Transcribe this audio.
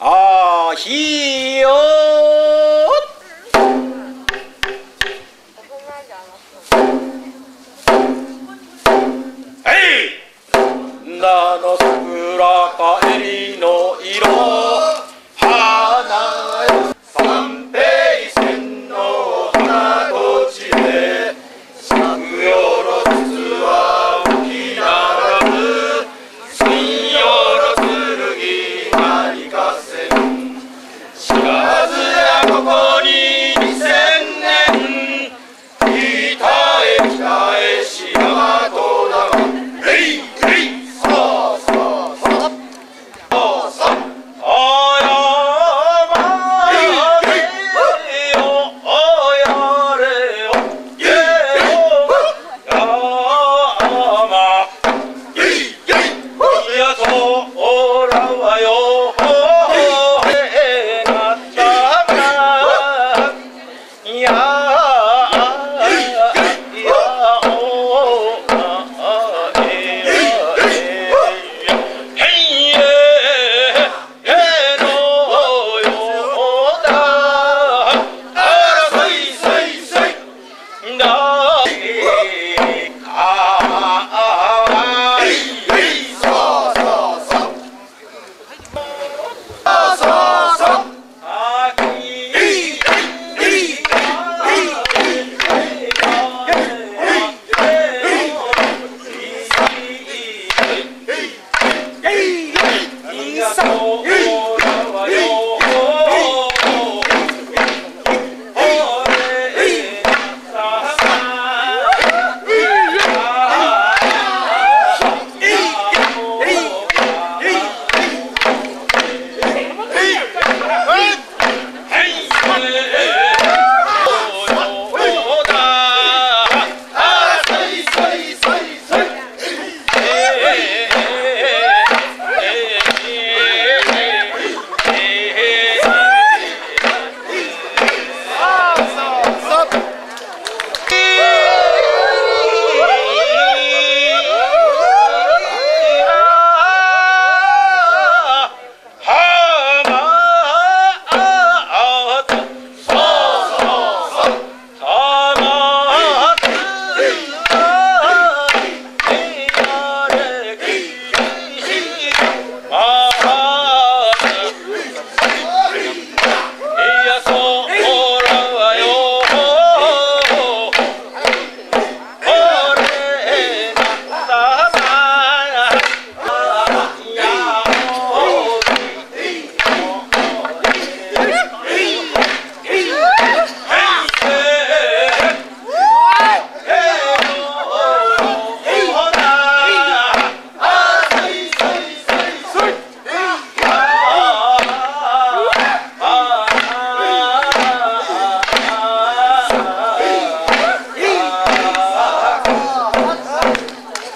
あひよえいなのすくらかえりの色。